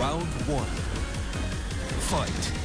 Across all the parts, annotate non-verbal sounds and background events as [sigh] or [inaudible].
Round one. Fight.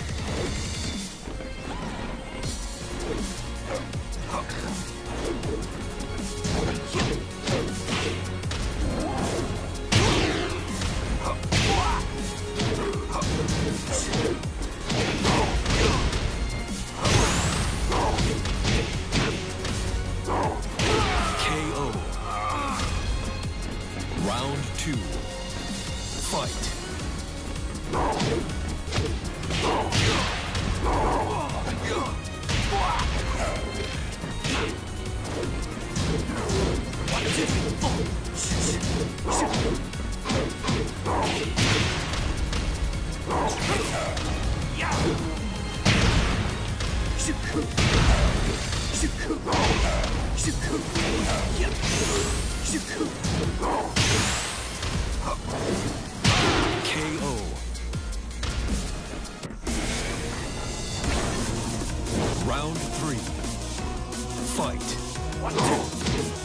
Round three. Fight.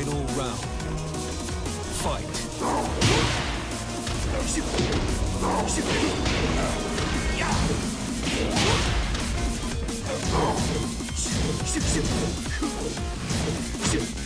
Final round. Fight. [laughs]